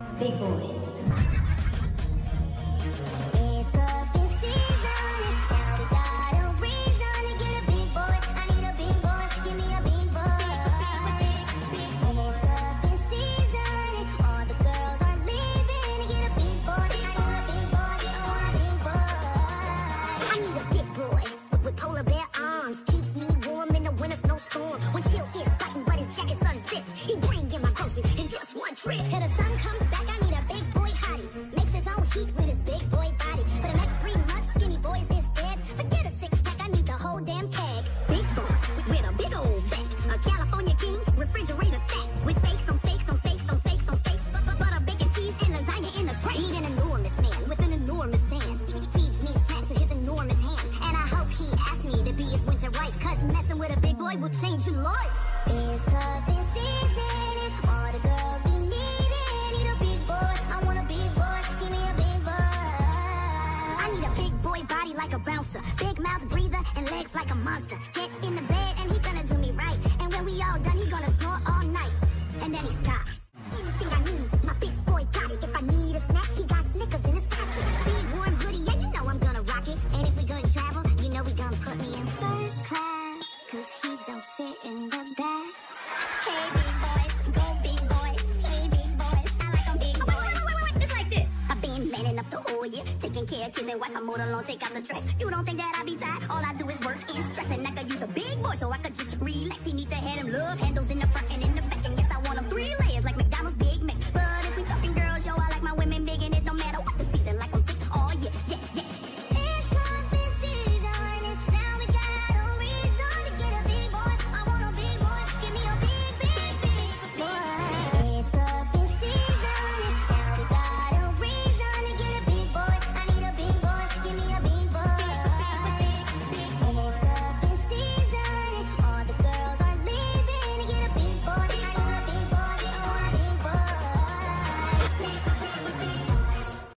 Big boys. It's cuffing season. Now we got a reason to get a big boy. I need a big boy. Give me a big boy. It's cuffing season. All the girls are leaving to get a big boy. I need a big boy. I want a big boy. I need a big boy with polar bear arms. Keeps me warm in the. When chill is biting, but his jacket's unzipped. He bring in my trip. Till the sun comes back, I need a big boy hottie. Makes his own heat with his big boy body. For the next three months, skinny boys is dead. Forget a six pack, I need the whole damn keg. Big boy with a big old back. A California king, refrigerator stack. With steaks on steaks on steaks on steaks on steaks. But, but, butter, bacon, cheese, and lasagna in a tray. Need an enormous man with an enormous hand. He feeds me snacks with his enormous hands. And I hope he asks me to be his winter wife. Cause messing with a big boy will change your life. A big boy body like a bouncer. Big mouth breather and legs like a monster. Get in the bed and he gonna do me right. And when we all done, he gonna snore all night. And then he stops. Anything I need, my big boy got it. If I need a snack, he got Snickers in his pocket. Big warm hoodie, yeah, you know I'm gonna rock it. And if we gonna travel, you know we gonna put me in first class. Cause he don't sit in the back. Hey, big boys, go big boys. Hey, big boys, I like 'em big boys. Wait, wait, wait, wait, it's like this. I've been manning up the year, taking care of and wife. I'm more alone, take out the trash. You don't think that I be tired? All I do is work and stress, and I could use a big boy so I could